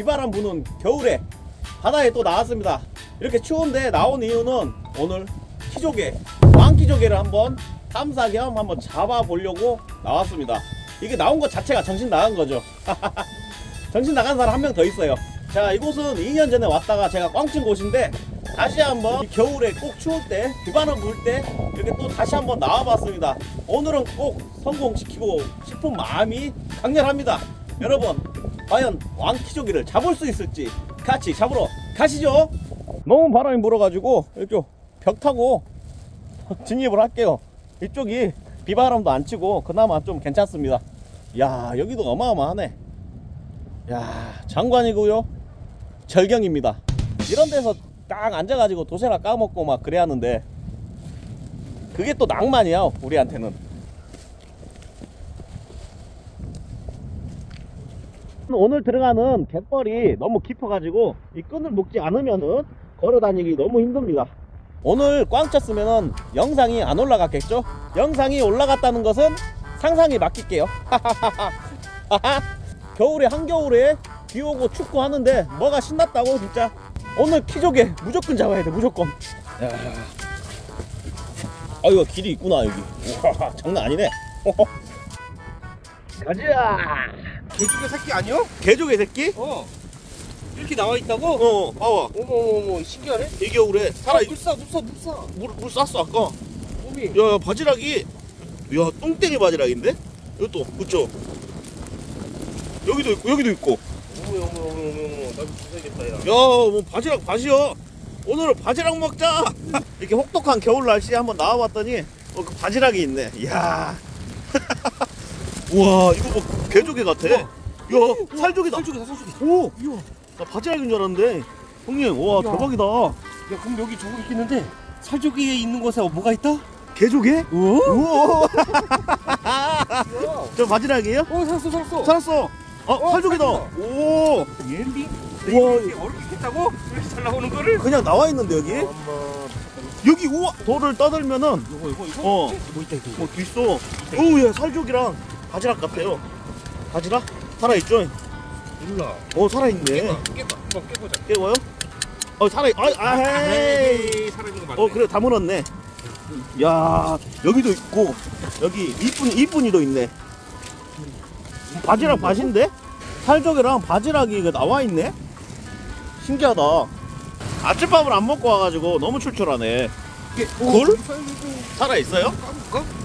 비바람 부는 겨울에 바다에 또 나왔습니다. 이렇게 추운데 나온 이유는 오늘 키조개, 왕키조개를 한번 탐사 겸 한번 잡아보려고 나왔습니다. 이게 나온 것 자체가 정신 나간 거죠. 정신 나간 사람 한 명 더 있어요. 자, 이곳은 2년 전에 왔다가 제가 꽝친 곳인데 다시 한번 이 겨울에 꼭 추울 때 비바람 불 때 이렇게 또 다시 한번 나와봤습니다. 오늘은 꼭 성공시키고 싶은 마음이 강렬합니다. 여러분, 과연 왕키조기를 잡을 수 있을지 같이 잡으러 가시죠. 너무 바람이 불어가지고 이쪽 벽 타고 진입을 할게요. 이쪽이 비바람도 안 치고 그나마 좀 괜찮습니다. 야 여기도 어마어마하네. 야 장관이고요. 절경입니다. 이런 데서 딱 앉아가지고 도시락 까먹고 막 그래야 하는데 그게 또 낭만이야 우리한테는. 오늘 들어가는 갯벌이 너무 깊어가지고 이 끈을 묶지 않으면은 걸어다니기 너무 힘듭니다. 오늘 꽝 쳤으면은 영상이 안 올라갔겠죠? 영상이 올라갔다는 것은 상상에 맡길게요. 겨울에 한겨울에 비 오고 춥고 하는데 뭐가 신났다고 진짜 오늘 키조개 무조건 잡아야 돼 무조건. 야. 아 이거 길이 있구나 여기. 우와 장난 아니네. 가자. 개죽의 새끼 아니야? 개조개 새끼? 어. 이렇게 나와 있다고? 어 봐봐. 어머 어머 어머 신기하네. 이 겨울에 살아 물 싸, 물 싸, 물 싸. 물, 물 쌌어 아까. 몸이. 야, 야 바지락이 야 똥땡이 바지락인데? 이것도 그쵸? 여기도 있고 여기도 있고 어머 어머 어머 어머 어머. 나도 주워야겠다 야. 야 뭐 바지락 밭이야 오늘은 바지락 먹자 이렇게 혹독한 겨울 날씨에 한번 나와봤더니 어, 그 바지락이 있네 이야 우와 이거 뭐 개조개 같아 야 살조개다 살쪽이다 살쪽이. 오! 이야. 나 바지락인 줄 알았는데 형님 와 야. 대박이다 야 그럼 여기 저거 있겠는데 살쪽이에 있는 곳에 뭐가 있다? 개조개? 어? 우와 야. 저 바지락이에요? 어 살았어 살았어. 살았어 어, 어, 살조개다 살조개다. 오 얘니? 우와. 이렇게 어렵게 했다고? 이렇게 잘 나오는 거를? 그냥 나와 있는데 여기 엄마. 여기 우와 돌을 떠들면은 이거 이거 이거. 어. 뭐 있다 이거. 뭐 있어 오야 살조기랑 바지락 같아요. 바지락? 살아있죠? 몰라. 어 살아있네. 깨봐 깨봐. 한번 깨보자. 깨워요? 어 살아있 아, 아 헤이. 에이. 살아있는 거 맞네. 어 그래 다 물었네. 야 여기도 있고 여기 이쁜 이쁜이도 있네. 바지락 밭인데? 살조개랑 바지락이 이거 나와 있네? 신기하다. 아침밥을 안 먹고 와가지고 너무 출출하네. 이게 굴? 살도 살아 있어요? 까볼까?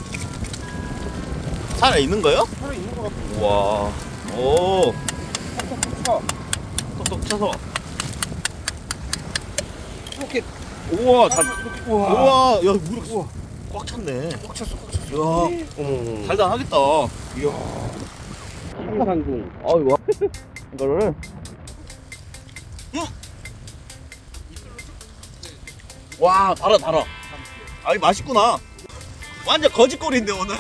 살아 있는 거요 살아 있는 거 같아. 와, 오, 차. 톡톡 쳐서. 이렇게 우와, 잘, 우와. 우와, 야, 물 우와. 꽉 찼네. 꽉 찼어 꽉 찼어. 야, 어머. 달달하겠다. 이야. 김상궁. 아유, 와. 이거를. 와, 달아, 달아. 아이, 맛있구나. 완전 거짓골인데, 오늘.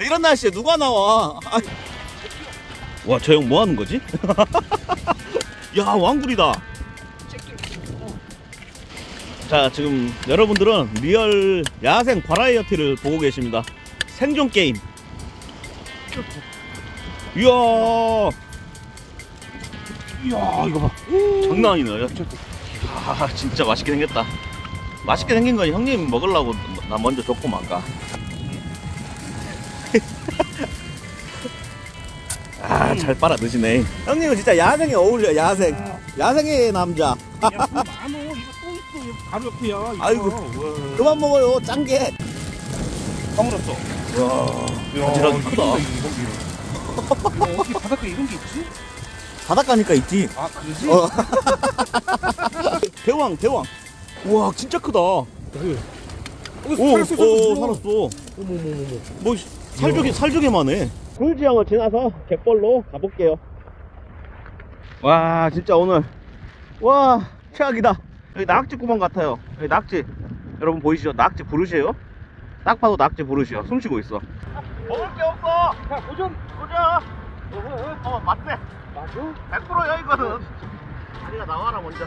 이런 날씨에 누가 나와. 와, 저 형 뭐 하는 거지? 야, 왕굴이다. 자, 지금 여러분들은 real 야생 버라이어티를 보고 계십니다. 생존 게임. 이야, 이야, 이거 봐. 장난 아니네. 야, 아, 진짜 맛있게 생겼다. 맛있게 생긴 건 형님 먹으려고 나 먼저 줬고 말까. 잘 빨아 드시네. 형님은 진짜 야생에 어울려, 야생. 야생의 남자. 야, 그거 많어. 이거 또 있어. 여기 바로 옆이야. 이거. 아이고. 와. 그만 먹어요, 짱게. 까물었어. 와, 바지락이 크다. 야, 어떻게 바닷가에 이런 게 있지? 바닷가니까 있지. 아, 그러지? 어. 대왕, 대왕. 우와, 진짜 크다. 오. 오, 살았어. 어머머머머. 뭐 살조개 살조개만 해. 굴지형을 지나서 갯벌로 가볼게요. 와 진짜 오늘 와 최악이다. 여기 낙지 구멍 같아요. 여기 낙지 여러분 보이시죠? 낙지 부르시에요? 딱 봐도 낙지 부르시요. 숨쉬고 있어. 먹을 게 없어. 자, 도전. 보자. 어, 어 맞네. 맞아? 100% 여기거든. 다리가 나와라 먼저.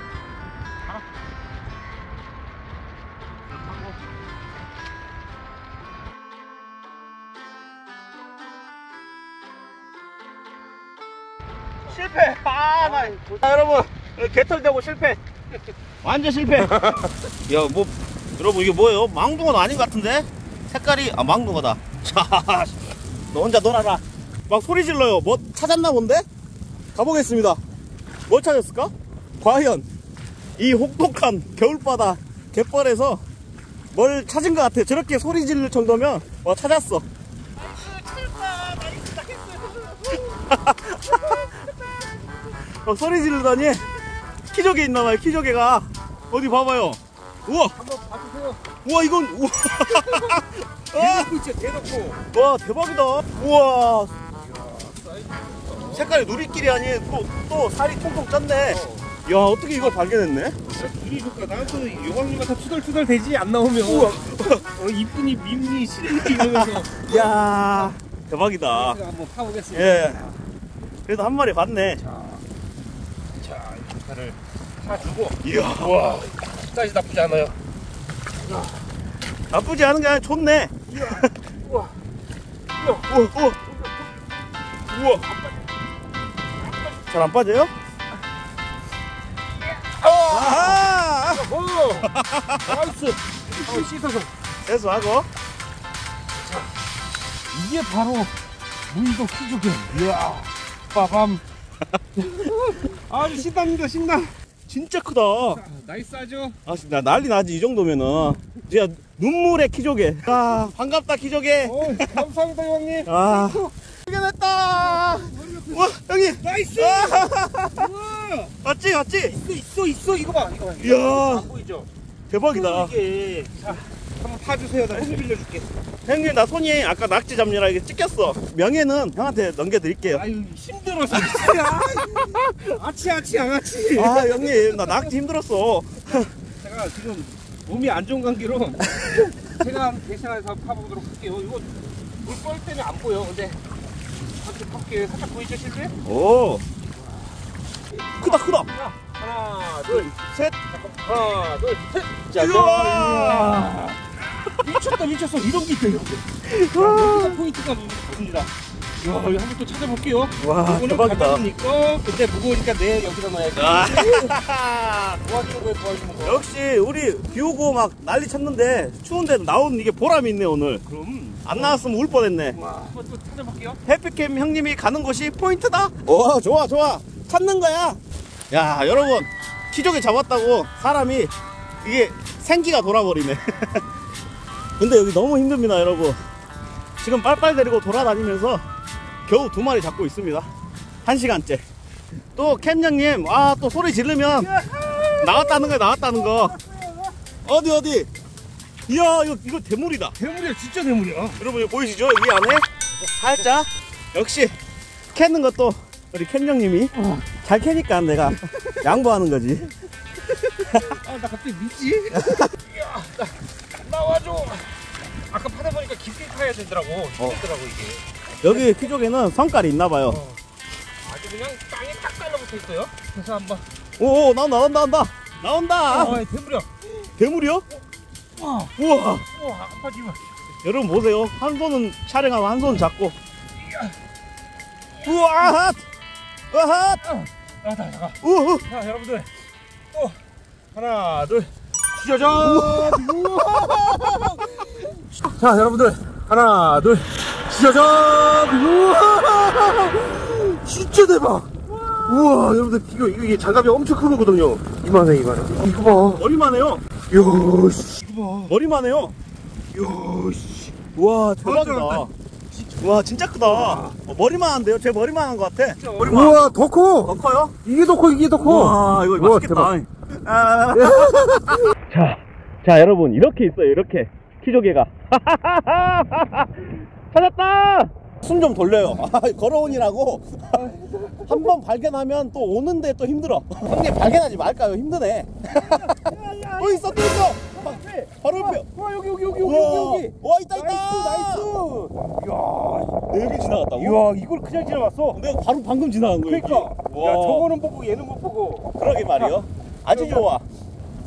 실패. 아, 나. 아, 여러분, 개털되고 실패. 완전 실패. 야, 뭐, 여러분, 이게 뭐예요? 망둥어는 아닌 것 같은데? 색깔이, 아, 망둥어다. 자, 너 혼자 놀아라. 막 소리 질러요. 뭐 찾았나 본데? 가보겠습니다. 뭘 찾았을까? 과연, 이 혹독한 겨울바다 갯벌에서 뭘 찾은 것 같아. 저렇게 소리 지를 정도면, 와, 찾았어. 막 소리 지르더니? 키조개 있나봐요 키조개가. 어디 봐봐요. 우와. 한번 봐주세요. 우와 이건 우와. 와, 대놓고 있죠, 대놓고. 와 대박이다. 우와. 색깔이 누리끼리 아니 또, 또 살이 통통 쪘네. 야 어떻게 이걸 발견했네? 이리 좋까? 나도 요강님 같은 투덜투덜 되지? 안 나오면. 우와. 어, 이쁜이 밈니 시래기 이러면서. 야 대박이다. 한번 파보겠습니다. 예. 그래도 한 마리 봤네. 자, 사주고. 이야 와, 사이즈 나쁘지 않아요. 나쁘지 않은 게 아니라 좋네 우와. 우와 우와 우와 잘 안 빠져요? 아하 오! nice! 어, 씻어서. 세수 하고 이게 바로 무의도 키조개. 이야, 빠밤. 아주 신납니다, 신나. 진짜 크다 nice 하죠? 아 진짜 난리 나지 이 정도면은 진짜 눈물의 키조개 아 반갑다 키조개 어, 감사합니다, 형님. 아 발견했다 와 여기 nice! 아, 우와! 맞지 맞지 있어, 있어, 있어. 이거 봐, 이거 봐. 이야. 안 보이죠? 대박이다 이게. 자, 한번 파주세요. 나 손 빌려줄게. 형님 나 손이 아까 낙지 잡느라 이게 찢겼어 명예는 형한테 넘겨드릴게요 아유, 힘들어서. 아치, 아치, 양아치. 아 형님 나 낙지 힘들었어 제가 지금 몸이 안 좋은 관계로 제가 대신해서 파보도록 할게요. 이거 물뻘 때문에 안 보여. 근데 이렇게 파볼게요. 살짝 보이죠, 실제? 오 크다 크다 자, 하나, 둘, 셋 하나, 둘, 셋. 자, 우와. 미쳤다, 미쳤어. 이런 게 있대요. 여기가 포인트가 보입니다. 야, 이거 한번 또 찾아볼게요. 와 이거는 대박이다 근데 무거우니까 내 여기다 놔야지. 아, 도와주는 거야, 도와주는 거. 역시 우리 비 오고 막 난리 쳤는데 추운데도 나온 이게 보람이 있네 오늘 그럼. 안 나왔으면 울 뻔했네 와, 한번 또 찾아볼게요. 해피캠 형님이 가는 곳이 포인트다 오 좋아 좋아 찾는 거야 야 여러분 키조개 잡았다고 사람이 이게 생기가 돌아버리네. 근데 여기 너무 힘듭니다 여러분. 지금 빨빨 데리고 돌아다니면서 겨우 두 마리 잡고 있습니다. 한 시간째. 또 캠장님 아 또 소리 지르면 나왔다는 거야 나왔다는 거. 어디 어디? 이야 이거 이거 대물이다. 대물이야, 진짜 대물이야. 여러분 보이시죠? 이 안에 살짝 역시 캐는 것도 우리 캠령님이 잘 캐니까 내가 양보하는 거지 아, 나 갑자기 미지? 야, 나, 나와줘. 아까 파다 보니까 깊게 파야 되더라고. 힘들더라고, 이게. 여기 키조개는 성깔이 있나 봐요 어. 아주 그냥 땅에 딱 달라붙어 있어요. 그래서 한번. 오 나온다 나온다 나온다 나온다 아, 대물이야. 대물이요? 와, 우와 와, 아파지 마. 여러분 보세요 한 손은 촬영하고 한 손은 잡고 우와 핫 우와 핫 아, 나, 나가. 우와 자, 여러분들. 또, 하나, 둘. 짜잔! 자, 여러분들. 하나, 둘. 짜잔! 우와! 진짜 대박! 우와, 여러분들, 이거, 이거, 이게 장갑이 엄청 큰 거거든요. 이만해, 이만해. 이거 봐. 머리만 해요 이야, 씨. 이거 봐. 머리만 해요 이야, 씨. 우와 대박이다. 와 진짜 크다. 어, 머리만 한데요? 제 머리만 한 것 같아. 우와, 더 커! 더 커요? 이게 더 커, 이게 더 커! 와 이거 우와, 맛있겠다. 아. 자, 자 여러분 이렇게 있어요 이렇게. 키조개가. 찾았다! 숨 좀 돌려요. 아, 걸어온이라고. 한 번 발견하면 또 오는데 또 힘들어. 형님 발견하지 말까요? 힘드네. 또 있어 또 있어 바로 옆에 와, 여기, 여기, 여기, 우와, 여기, 여기! 와 있다 있다 nice, nice! 이야, 내가 지나갔다고? 이야, 이걸 그냥 지나갔어? 내가 바로 방금 지나간 거야 그러니까 이게. 야 와. 저거는 보고 얘는 못 보고 그러게 말이요 아주 그러면- 좋아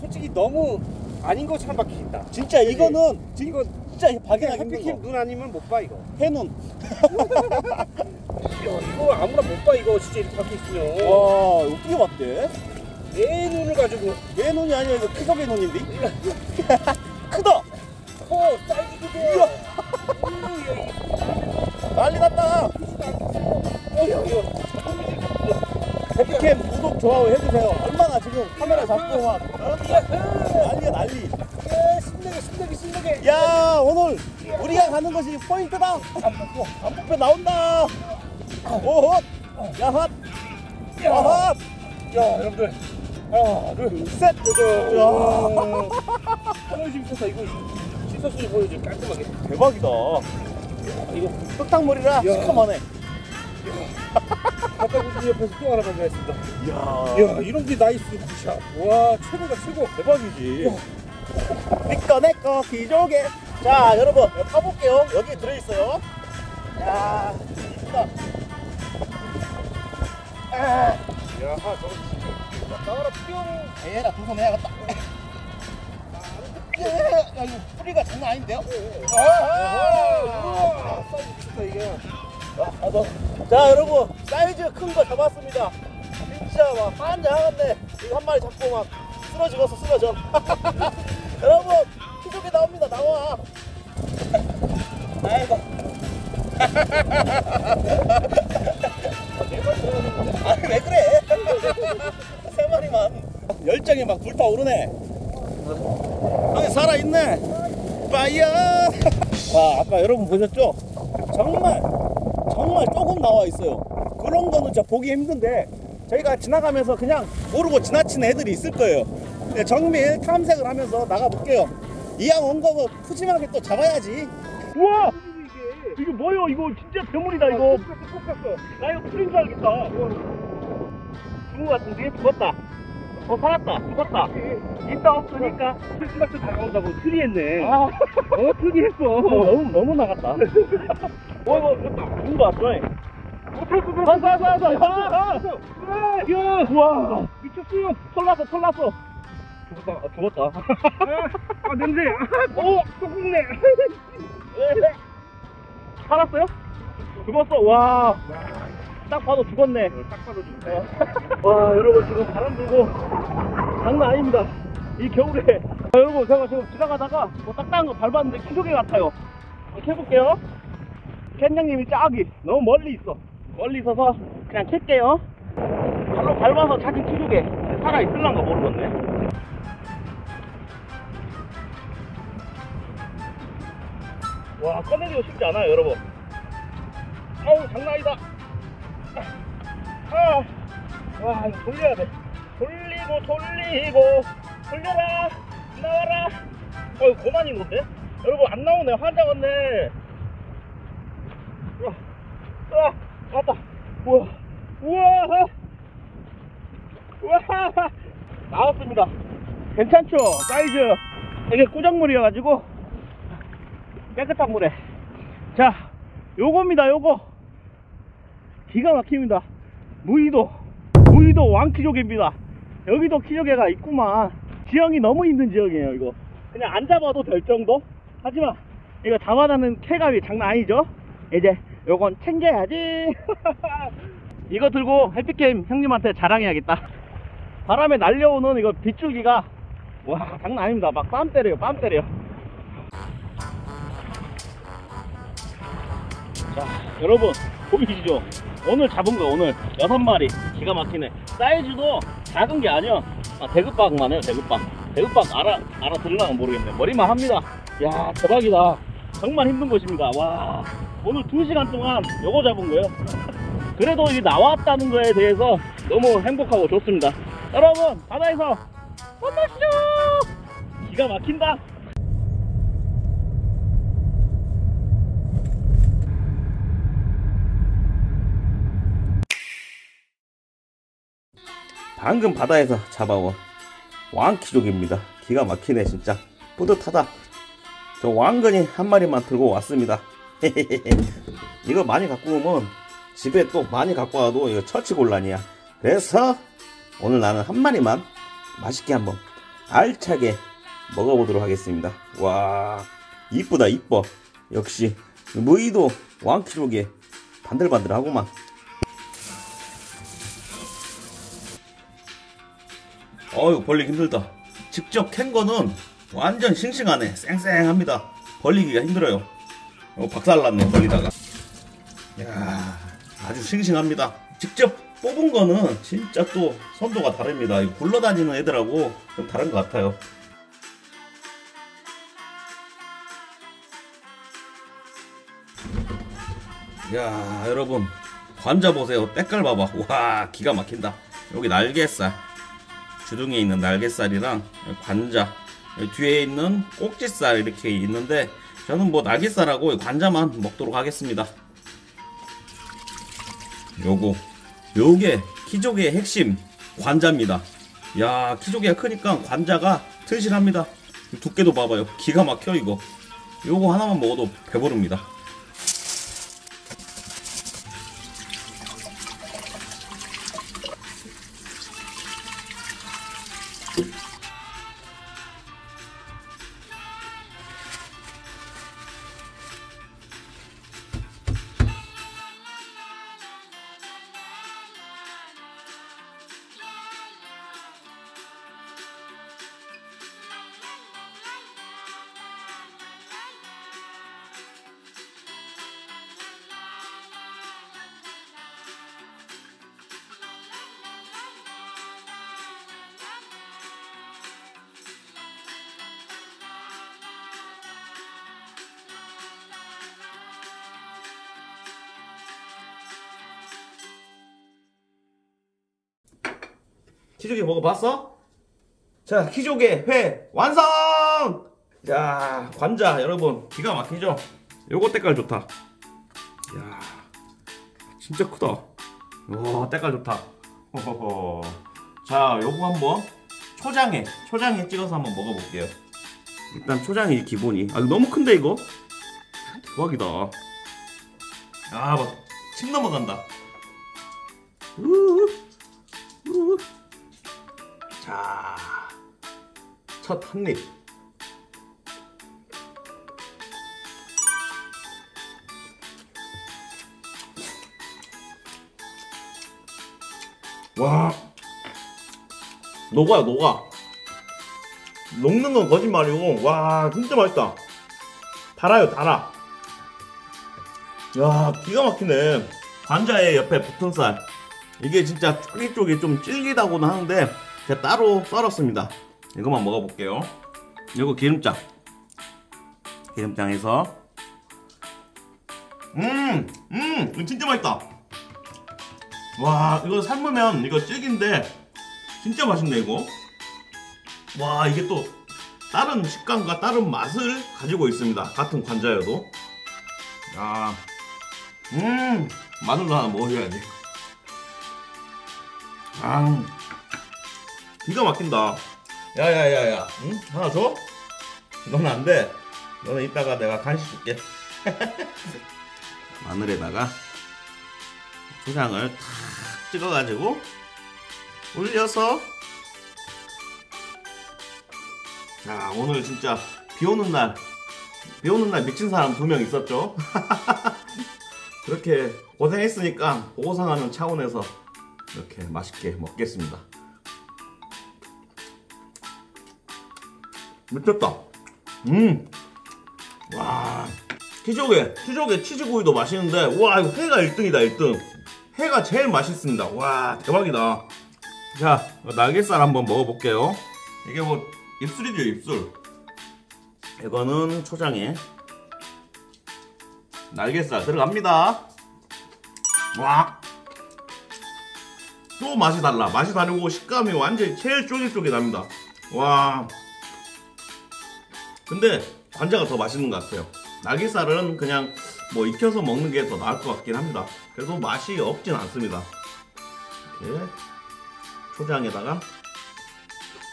솔직히 너무 아닌 것처럼 박힌다 진짜 이거는 이거 진짜 발견하기 힘든 거 눈 아니면 못 봐 이거 해눈 이거 아무나 못 봐 이거 진짜 이렇게 박혀 있으면. 와 어떻게 봤대? 내 눈을 가지고 내 눈이 아니라 이거 키석의 눈인데? 크다! 어 사이즈도 이야. 좋아. 난리 났다! 해피캠 구독 좋아요 해주세요 얼마나 지금 카메라 잡고 막 어? 난리야 난리 예 신나게 신나게 신나게. 야 오늘 우리가 가는 것이 포인트다 안폭포 안폭포 나온다 오헛 야헛 야헛 야 여러분들 하나 둘셋. 짜잔. 하늘심 있어서 이거 시서순이 보여줘. 깔끔하게. 대박이다. 이거 흙탕물이라 야. 시커먼해. 바다 구준 옆에서 또 하나 발견했습니다. 이야. 이야 이런 게 나이스 굿샷. 와 최고다 최고. 대박이지. 니꺼 내꺼 기조개. 자 여러분 파볼게요. 여기 들어있어요. 야 있다 아, 야 저거 뿅. 얘라 두손 해야겠다 야 이거 뿌리가 장난 아닌데요? 아. 아, 너. 자 여러분 사이즈 큰 거 잡았습니다 진짜 막 환장하겠네 이거 한 마리 잡고 막 쓰러지겠어 쓰러져 여러분 키조개 나옵니다 나와 아이고 아니 왜 그래 세 마리만 열정이 막 불타오르네 형이 살아있네 빠이야 와 아까 여러분 보셨죠 정말 정말 조금 나와 있어요. 그런 거는 진짜 보기 힘든데 저희가 지나가면서 그냥 모르고 지나치는 애들이 있을 거예요. 근데 정밀 탐색을 하면서 나가볼게요. 이왕 온 거면 푸짐하게 또 잡아야지. 우와! 이게. 이거 뭐요? 이거 진짜 괴물이다 꼭 갔어 꼭 갔어. 나 이거 풀인 줄 알겠다. 죽은 거 같은데? 죽었다. 어 살았다. 죽었다. 있다 없으니까. 크리스마스 다가온다고 트리했네. 아, 어 트리했어. 너무 너무 나갔다. 어 이거 죽은 거 같죠? 왔어 왔어 왔어. 아, 아. 야 우와. 미쳤어. 털났어 털났어. 죽었다. 아, 죽었다. 아, 아 냄새. 오! 똥국네. 살았어요? 죽었어. 와. 딱 봐도 죽었네. 딱 봐도 죽네. 와, 여러분 지금 바람 불고 장난 아닙니다. 이 겨울에. 자, 여러분 제가 지금 지나가다가 뭐 딱딱한 거 밟았는데 키조개 같아요. 이렇게 해볼게요. 캔장님이 짝이 너무 멀리 있어. 멀리 있어서 그냥 캘게요. 발로 밟아서 찾은 키조개 살아 있을란가 모르겠네. 와 꺼내기가 쉽지 않아요 여러분 아우 장난 아니다 아, 와 돌려야 돼. 돌리고 돌리고. 돌려라. 나와라. 어 이거 고만인 건데? 여러분 안 나오네. 환장했네. 우와 우와 갔다. 우와. 우와. 우와. 나왔습니다. 괜찮죠? 사이즈. 이게 꾸정물이어가지고 깨끗한 물에. 자 요겁니다 요거. 기가 막힙니다 무의도 무의도 왕키조개입니다. 여기도 키조개가 있구만. 지형이 너무 힘든 지형이에요 이거. 그냥 안 잡아도 될 정도? 하지만 이거 잡아다는 쾌감이 장난 아니죠? 이제 요건 챙겨야지. 이거 들고 해피캠 형님한테 자랑해야겠다. 바람에 날려오는 이거 빗줄기가 와 장난 아닙니다. 막뺨 때려요 뺨 때려요. 자, 여러분 보이시죠? 오늘 잡은 거 오늘 여섯 마리 기가 막히네. 사이즈도 작은 게 아니야. 아, 대급박만 해요, 대급박. 대급박 알아 알아 들으려면 모르겠네. 머리만 합니다. 야, 대박이다. 정말 힘든 것입니다. 와, 오늘 두 시간 동안 요거 잡은 거예요. 그래도 이게 나왔다는 거에 대해서 너무 행복하고 좋습니다. 여러분 바다에서 만나시죠. 기가 막힌다. 방금 바다에서 잡아온 왕키족입니다. 기가 막히네 진짜 뿌듯하다. 저 왕건이 한 마리만 들고 왔습니다. 이거 많이 갖고 오면 집에 또 많이 갖고 와도 이거 처치 곤란이야. 그래서 오늘 나는 한 마리만 맛있게 한번 알차게 먹어보도록 하겠습니다. 와 이쁘다 이뻐. 역시 무의도 왕키족이 반들반들하구만. 어유 벌리기 힘들다. 직접 캔 거는 완전 싱싱하네. 쌩쌩합니다. 벌리기가 힘들어요. 어, 박살났네 벌리다가. 야 아주 싱싱합니다. 직접 뽑은 거는 진짜 또 선도가 다릅니다. 이 굴러다니는 애들하고 좀 다른 것 같아요. 야 여러분 관자 보세요 때깔 봐봐 와 기가 막힌다 여기 날개살 주둥이에 있는 날개살이랑 관자 뒤에 있는 꼭지살 이렇게 있는데 저는 뭐 날개살하고 관자만 먹도록 하겠습니다. 요거 요게 키조개의 핵심 관자입니다. 야 키조개가 크니까 관자가 튼실합니다. 두께도 봐봐요. 기가 막혀 이거. 요거 하나만 먹어도 배부릅니다 키조개 먹어봤어? 자, 키조개 회 완성! 야, 관자 여러분 기가 막히죠? 요거 때깔 좋다. 야, 진짜 크다. 와, 때깔 좋다. 호호호. 자, 요거 한번 초장에 초장에 찍어서 한번 먹어볼게요. 일단 초장이 기본이. 아, 너무 큰데 이거? 대박이다. 아, 막침 넘어간다. 우우. 첫 한 입. 와, 녹아요, 녹아. 녹는 건 거짓말이고, 와, 진짜 맛있다. 달아요, 달아. 야, 기가 막히네. 관자의 옆에 붙은 살. 이게 진짜 쫄깃쫄깃 좀 질기다고는 하는데 제가 따로 썰었습니다. 이것만 먹어볼게요. 이거 기름장. 기름장에서 음, 음, 이거 진짜 맛있다. 와, 이거 삶으면 이거 질긴데 진짜 맛있네 이거. 와, 이게 또 다른 식감과 다른 맛을 가지고 있습니다. 같은 관자여도. 야, 음, 마늘도 하나 먹어줘야지. 아, 기가 막힌다. 야야야야, 응? 하나 줘? 너는 안 돼. 너는 이따가 내가 간식 줄게. 마늘에다가 초장을 탁 찍어가지고 올려서 자 오늘 진짜 비 오는 날, 비 오는 날 미친 사람 두 명 있었죠. 그렇게 고생했으니까 보상하는 차원에서 이렇게 맛있게 먹겠습니다. 미쳤다. 음. 와. 키조개, 키조개 치즈구이도 맛있는데, 와, 이거 회가 1등이다, 1등. 회가 제일 맛있습니다. 와, 대박이다. 자, 날개살 한번 먹어볼게요. 이게 뭐, 입술이죠, 입술. 이거는 초장에 날개살 들어갑니다. 와. 또 맛이 달라. 맛이 다르고 식감이 완전히 제일 쫄깃쫄깃합니다. 와. 근데 관자가 더 맛있는 것 같아요. 날개살은 그냥 뭐 익혀서 먹는 게 더 나을 것 같긴 합니다. 그래도 맛이 없진 않습니다. 이렇게 초장에다가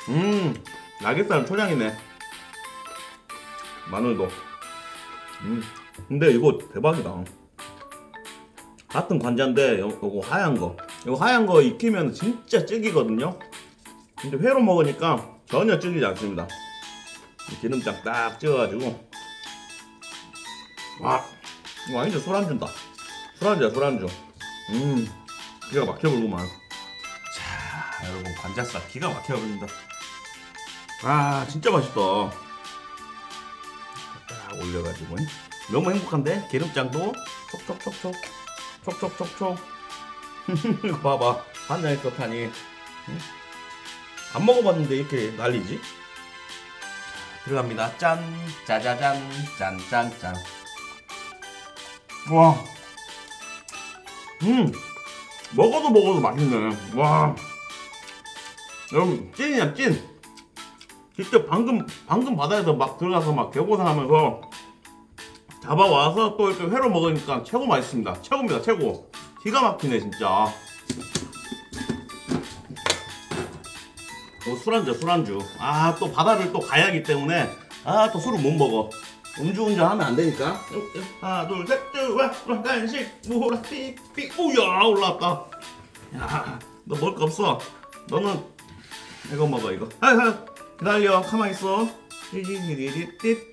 음 날개살은 초장이네. 마늘도. 음 근데 이거 대박이다. 같은 관자인데 요, 요거 하얀 거. 이거 하얀 거 익히면 진짜 질기거든요. 근데 회로 먹으니까 전혀 질기지 않습니다. 이 기름장 딱 찍어가지고 와 완전 술안주다 술안주야 술안주 음 기가 막혀버리구만 자 여러분 관자살 기가 막혀버린다. 아 진짜 맛있다. 딱 올려가지고 너무 행복한데 기름장도 촉촉촉촉 촉촉촉촉. 봐봐 한잔 있었다니. 응? 안 먹어봤는데 이렇게 난리지? 들어갑니다. 짠, 짜자잔, 짠 짠 짠. 와, 음, 먹어도 먹어도 맛있네. 와, 여러분 찐이야 찐. 직접 방금 방금 바다에서 막 들어가서 막 개고생하면서 잡아와서 또 이렇게 회로 먹으니까 최고 맛있습니다. 최고입니다, 최고. 기가 막히네 진짜. 또 술안주 술안주. 아 또 바다를 또 가야 하기 때문에 아 또 술을 못 먹어. 음주운전 하면 안 되니까. 하나 둘셋 쭈와 간식 무라 삐삐 오야 올라왔다. 야너 먹을 거 없어? 너는 이거 먹어 이거. 아 아 기다려. 가만히 있어. 띠디디디디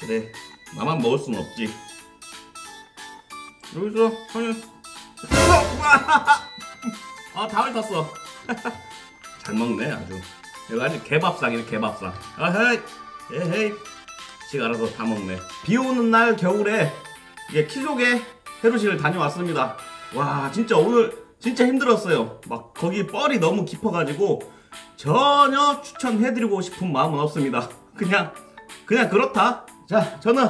그래 나만 먹을 순 없지. 여기 있어. 형님. 아 다음에 탔어 잘 먹네 아주. 이거 아주 개밥상이네 개밥상. 아헤이 에헤이. 지가 알아서 다 먹네. 비 오는 날 겨울에 이게 키조개 해루실을 다녀왔습니다. 와 진짜 오늘 진짜 힘들었어요. 막 거기 뻘이 너무 깊어가지고 전혀 추천해드리고 싶은 마음은 없습니다. 그냥 그냥 그렇다. 자 저는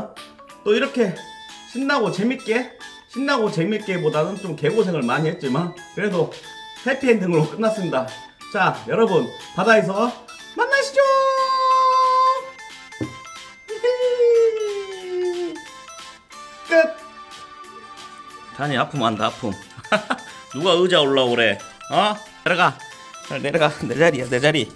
또 이렇게 신나고 재밌게 신나고 재밌게 보다는 좀 개고생을 많이 했지만 그래도 해피엔딩으로 끝났습니다 자 여러분 바다에서 만나시죠! 끝! 단이 아픔한다 아픔. 누가 의자 올라오래? 어? 내려가. 내려가. 내 자리야 내 자리